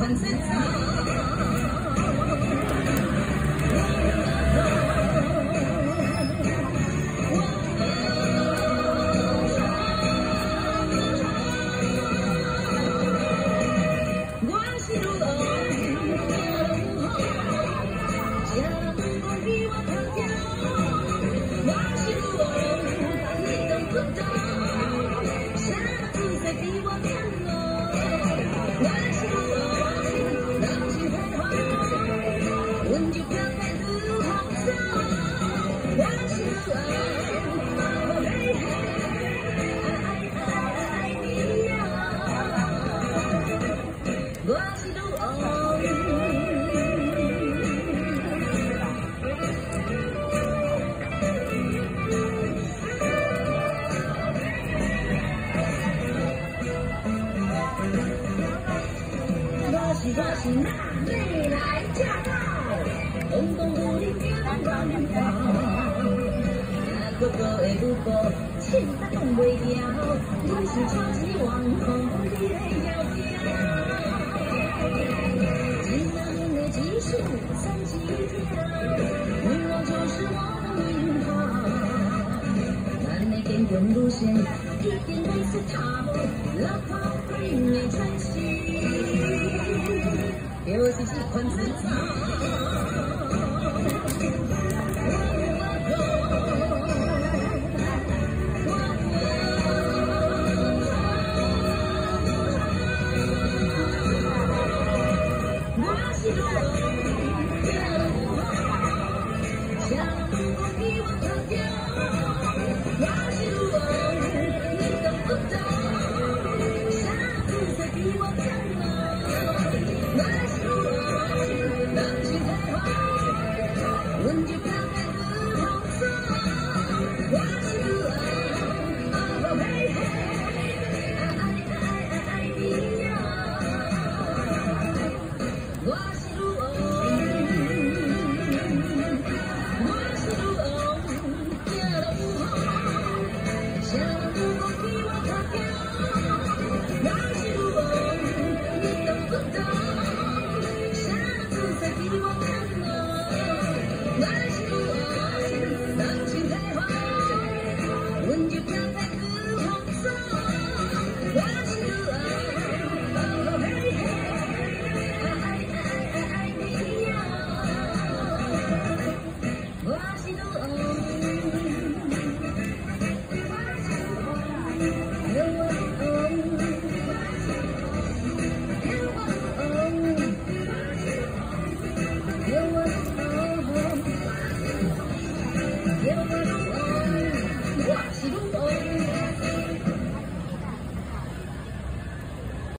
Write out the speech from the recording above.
就我是娜美来驾到，轰动武林千万人跑。哥哥的不过，千万弄袂掉，我是超级网红，你会要跳。今晚我的技术三级跳，女王就是我的名号。男的给用路线，一定会是他，老婆会没传给我几支昆。